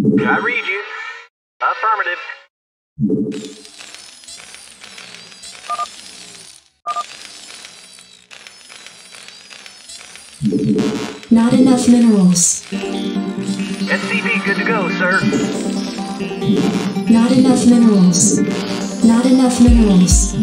I read you. Affirmative. Not enough minerals. SCV good to go, sir. Not enough minerals. Not enough minerals.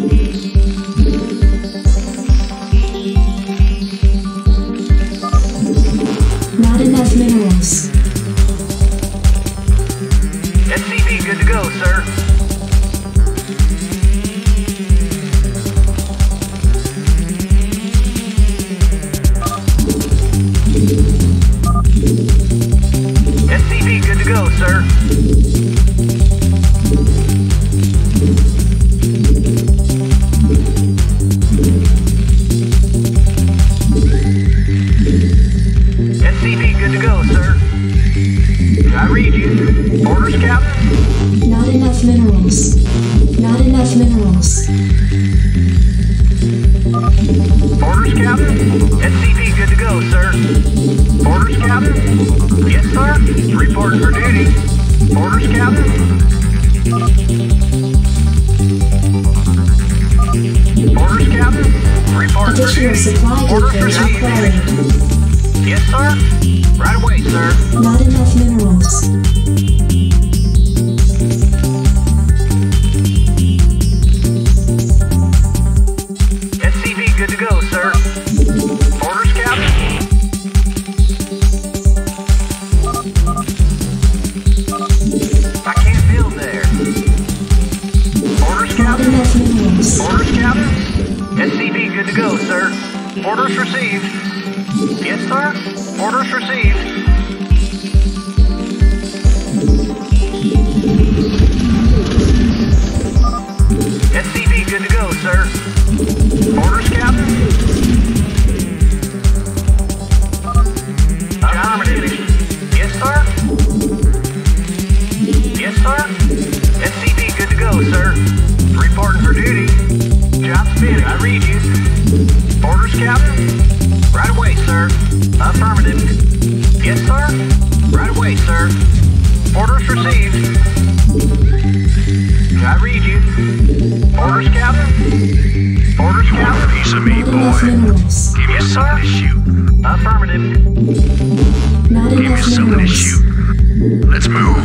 I read you. Orders, Captain? Orders, You want a Captain? piece of me, boy? Give me Yes, something to shoot. Affirmative. Not Give me enough something to shoot. Let's move.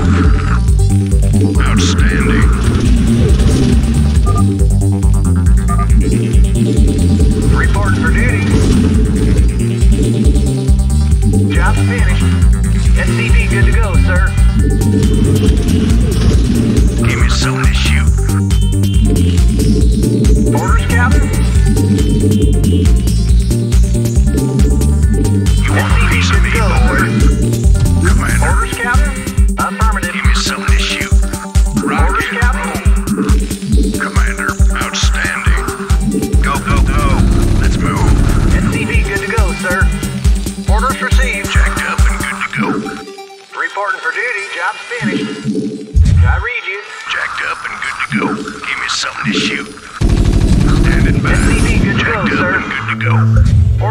Outstanding. Reporting for duty. Job's finished. SCV good to go, sir. Give me something to shoot. Orders, Captain? You want a piece of me, boy? Commander, Orders, Captain? Affirmative. give me something to shoot. Rock Orders, Captain? Commander, outstanding. Go, go, go. Let's move. SCV good to go, sir. Orders received. Jacked up and good to go. Reporting for duty. Job's finished. I read you. Jacked up and good to go. Give me something to shoot.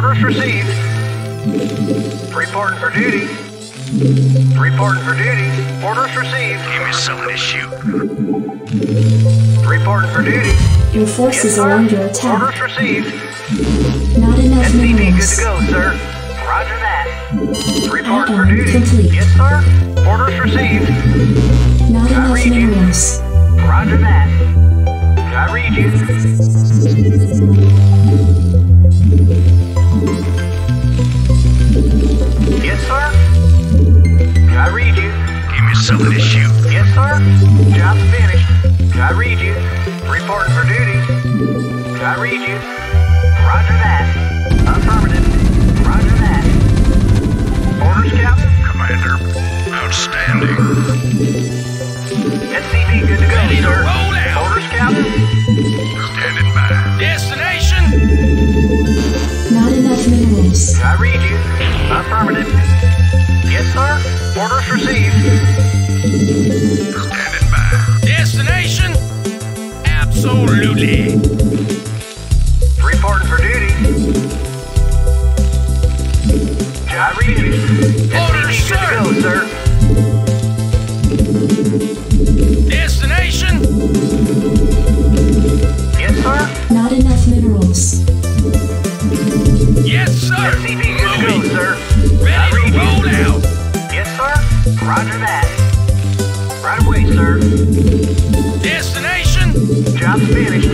Orders received. Reporting for duty. Reporting for duty. Orders received. Give me something to shoot. Reporting for duty. Your Yes, forces sir. are under attack. Orders received. Not enough SCV good to go, sir. Roger that. Reporting for duty. complete. Yes, sir. Orders received. Not I enough read you. minerals. Roger that. I read you. Something to shoot. Yes, sir. Job's finished. I read you. Reporting for duty. I read you. Roger that. Affirmative. Roger that. Orders, Captain? Commander, outstanding. SCV good to go, Moving. sir. Ready to roll out. Yes, sir. Roger that. Right away, sir. Destination. Job's finished.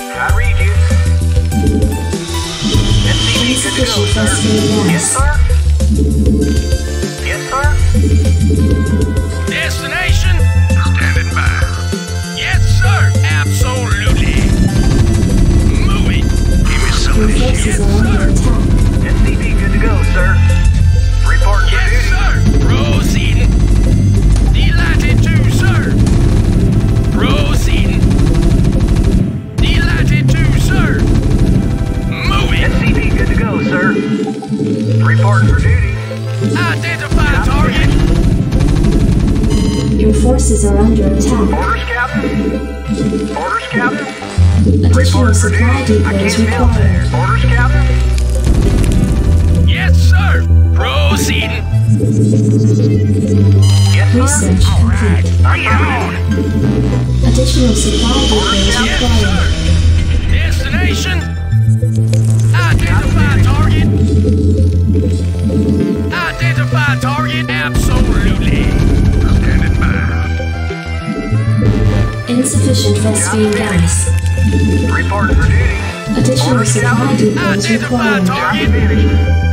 I read you. SCV good to go, sir. Yes, sir. Yes, sir. Destination. Standing by. Yes, sir. Absolutely. Moving. Give me some of this forces shit. are sir. Reporting for Yes, duty. sir. Proceeding. Delighted to, sir. Proceeding. Delighted to, sir. Moving. SCV good to go, sir. Reporting for duty. Identify Job's target. Your forces are under attack. Orders, Captain. Orders, Captain. Additional Reporting for duty. I can't build there. required. Orders, Captain. Yes, sir. Proceeding. Yes, sir. Research complete. Affirmative. Additional supply depots Yes, required. sir. Destination. Identify target. Identify target. Absolutely. Standing by. Insufficient Vespene gas. Reporting for duty. Additional supply Identify required. Job's target.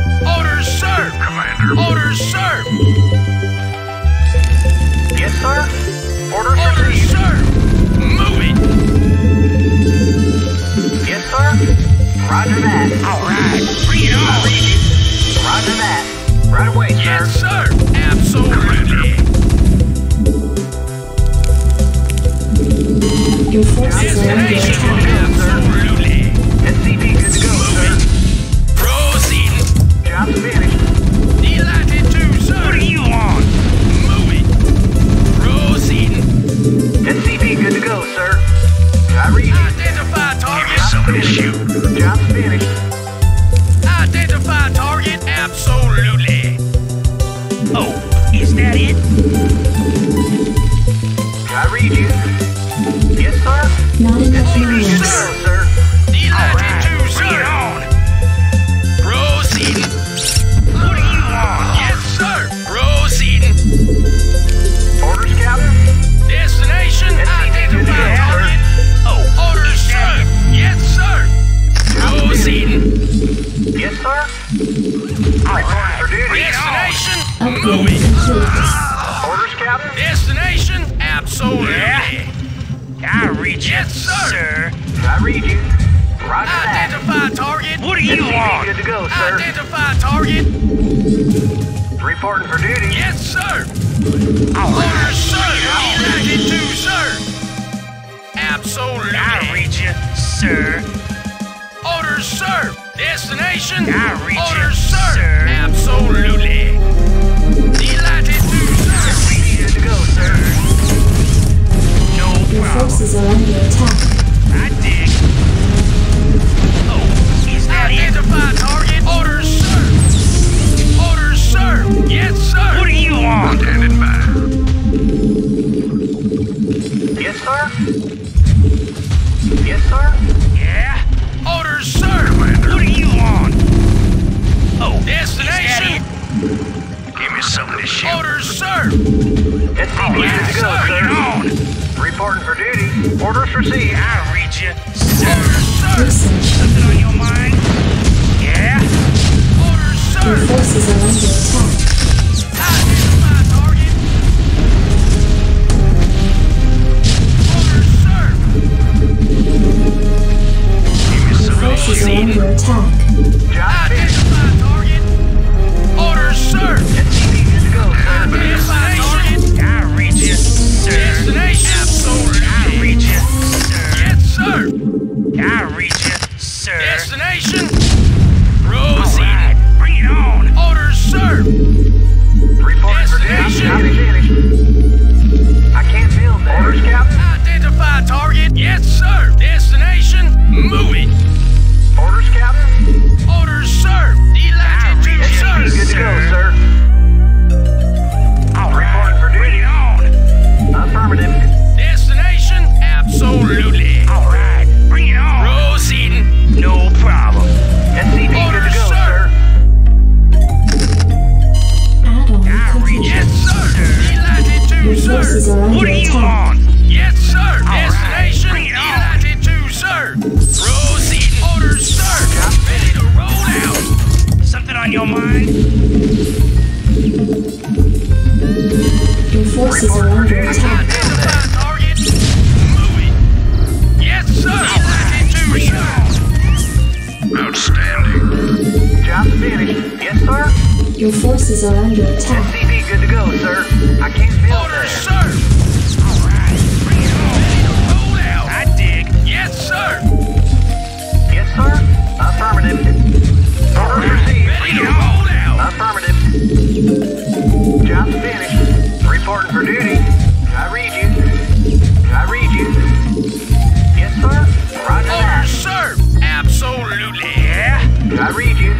Roger that. All right. Bring it you. Roger that. Right away, sir. Yes, sir. Absolutely. Go, sir. Identify target. Reporting for duty. Yes, sir. Oh. All right. Orders, sir. Delighted to, sir. Absolutely. I read you, sir. Orders, sir. Destination. I read you, Orders, sir. sir. Absolutely. Delighted to, sir. SCV good to go, sir. No Your problem. forces are under attack. I dig. Identify target. Orders, mind. Your forces are under attack. Yes, sir. Outstanding. Job finished. Yes, sir. Your forces are under attack. SCV, good to go, sir. I can't feel Order, that. sir. All right, bring it on. Hold out. I dig. Yes, sir. Yes, sir. Affirmative. Order received. not finished. Reporting for duty. I read you. I read you. Yes, sir. Roger that. Order, sir. Absolutely. Yeah. I read you.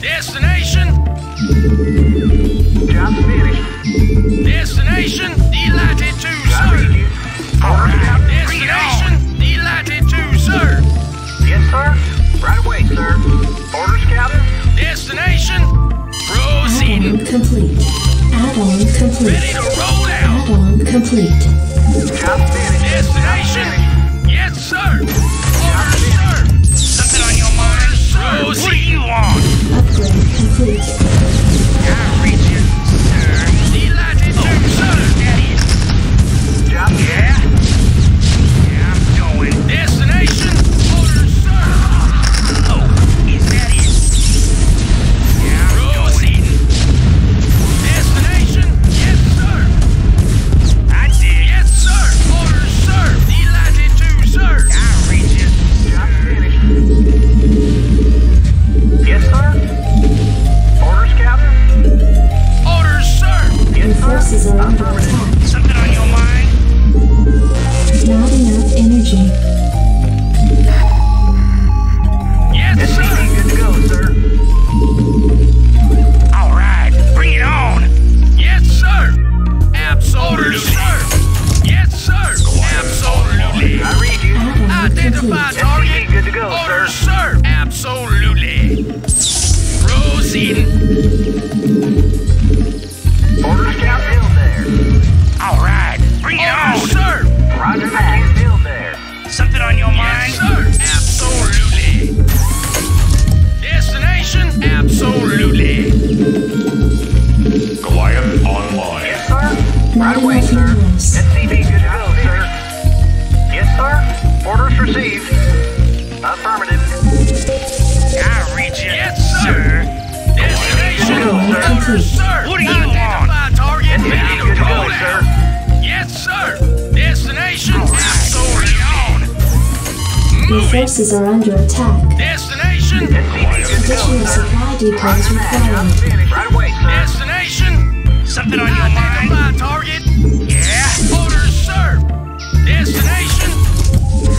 Destination. Job finished. Destination. Delighted to, I sir. Read you. Order out. Destination. Delighted to, sir. Yes, sir. Right away, sir. Orders, Captain. Destination. Proceeding. Complete. Outline complete. Ready to roll out. Outline complete. Destination. Yes, sir. Orders received. Affirmative. I reach you. Yes, sir. Destination. Yes, sir. sir. What are you on? Target. Medical code, sir. Yes, sir. Destination. Story on. Your forces are under attack. Destination. Additional supply depots required. Right away, sir. Destination. Something on your mind? Target.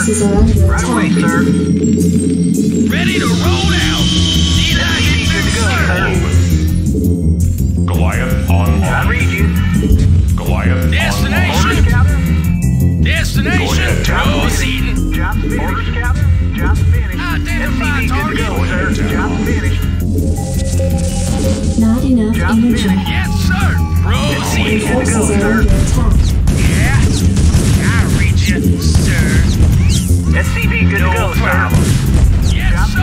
Right away, sir. Ready to roll out! Good, Goliath online. I read you. Goliath Destination. Online. Destination. Job Seaton. Job finished, Captain. Job finished. Identify ah, target. Go, sir. Job finished. Not enough energy. Yes, sir. Proceed. Go, sir. SCV, good no to go, problem. sir. Yes, sir.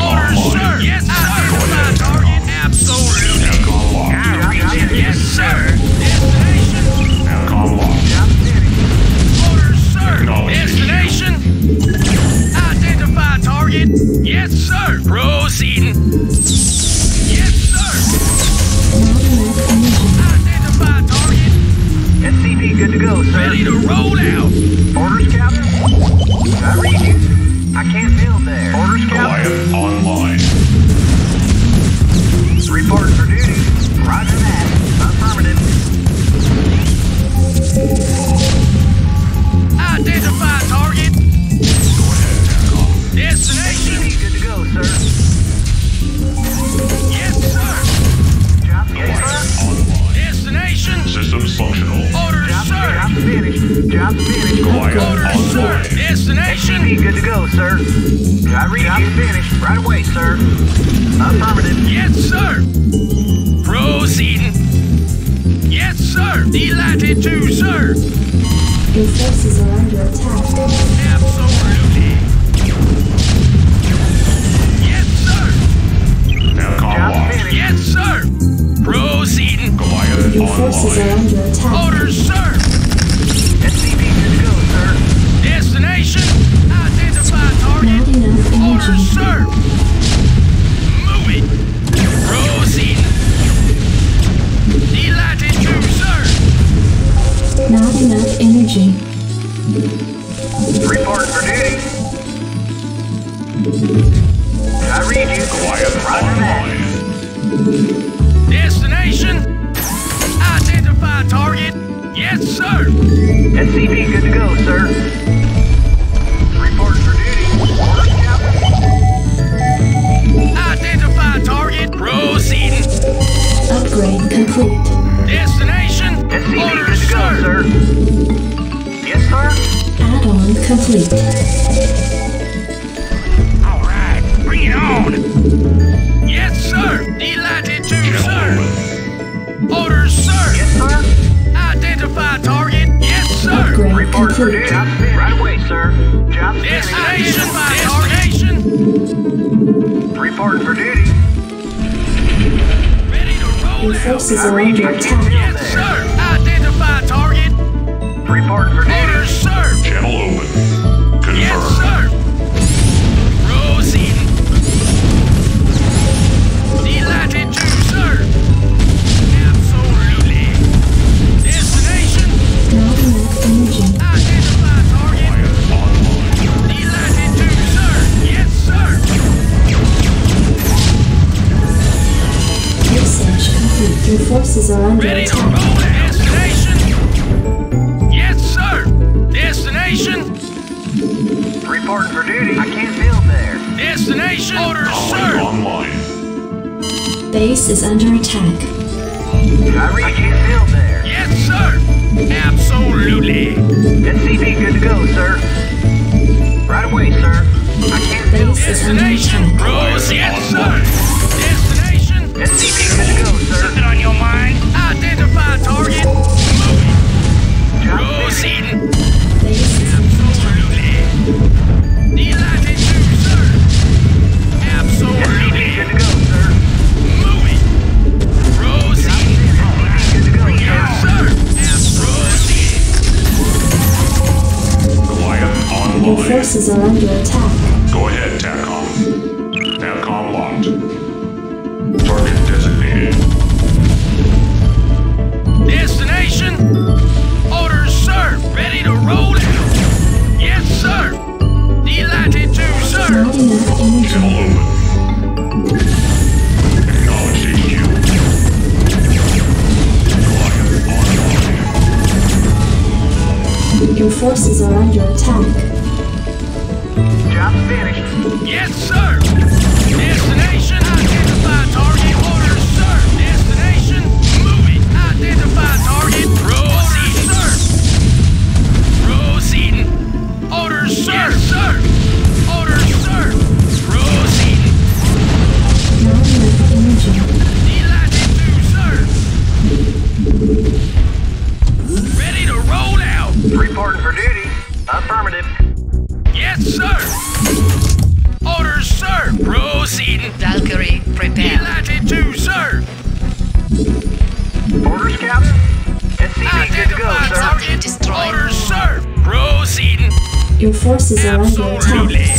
Orders, sir. Yes, sir. Identify target. Absolutely. Job's finished. Quiet Orders, on sir. Destination. SCV good to go, sir. I read Job's finished. Right away, sir. Affirmative. Yes, sir. Proceeding. Yes, sir. Delighted to, sir. Your forces are under attack. Absolutely. Yes, sir. Now calm Job's Yes, sir. Proceeding. Goliath Your forces are online. under attack. Orders, sir. SCV good go, sir. Destination. Identify target. Not enough Orders, energy. sir. Proceeding. Delighted to, sir. Not enough energy. Reporting for duty. Forces I are read you. under I can't attack. Yes, sir. Identify target. Reporting for. Orders, sir. channel open. Usage complete. Your forces are under Ready to attack. roll. Destination. Yes, sir. Destination. Reporting for duty. I can't feel there. Destination. Orders, Goliath sir. online. Base is under attack. I. I can't feel there. Yes, sir. Absolutely. SCV good to go, sir. Right away, sir. I can't feel Base is Destination. Rose, yes, sir. Destination. SCV are under attack. Go ahead, TACOM. TACOM locked. Target designated. Destination. Orders, sir. Ready to roll out. Yes, sir. Delighted to, sir. Not enough energy. Channel open. Acknowledge HQ. Goliath online. Your forces are under attack. Job's finished. Yes, sir. Destination. Identify target. Orders, sir. Destination. Moving. Identify target. Proceeding. sir. Proceeding. Orders, sir. Yes, sir. Orders, sir. Proceeding. Not enough energy. Delighted to, sir. Ready to roll out. Reporting for duty. Affirmative. Yes, sir. Orders, sir. Proceeding. Valkyrie, prepare. Delighted to, sir. Orders, Captain. SCV good to go, sir. target. Destroy. Orders, sir. Proceeding. Your forces are under Absolutely. attack.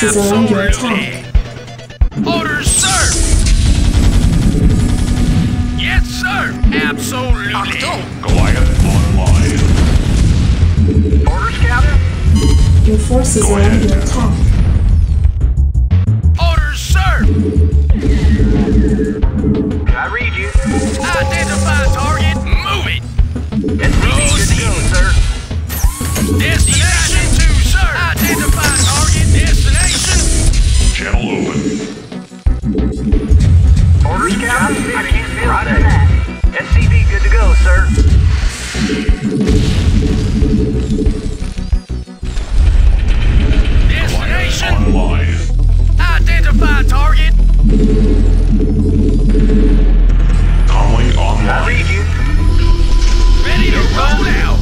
this is a long game. SCV good to go, sir. Destination! Online. Identify target! Online. Ready to roll now.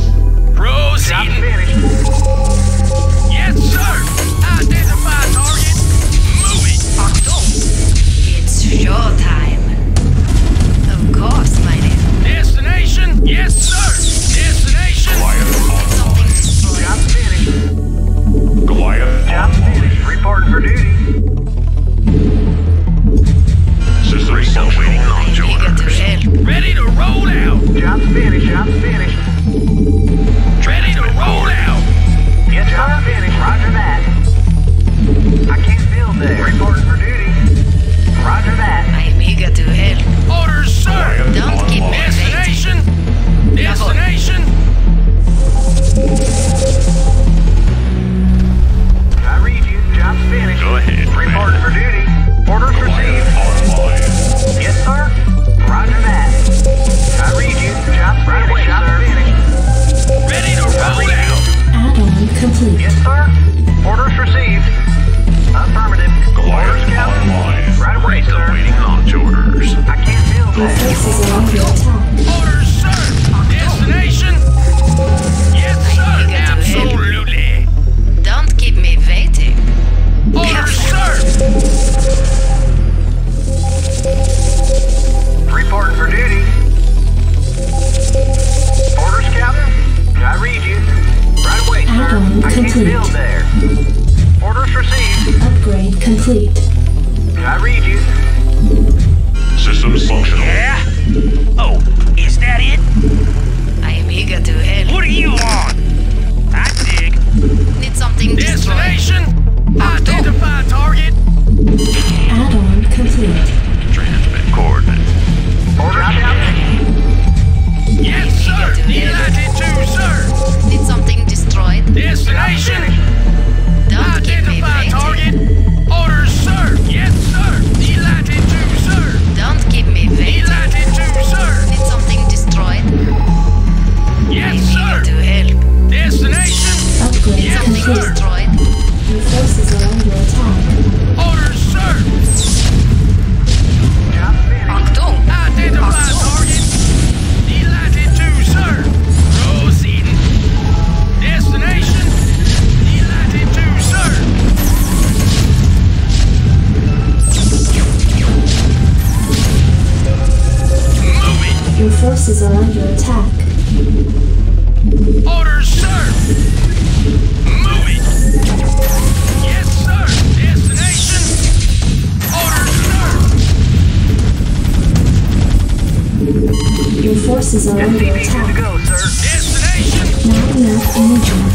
Proceed! forces are under attack. Orders, sir! Move it! Yes, sir! Destination! Orders, sir! Your forces are under attack. Go, Not enough energy.